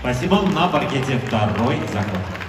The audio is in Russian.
Спасибо. На паркете второй заход.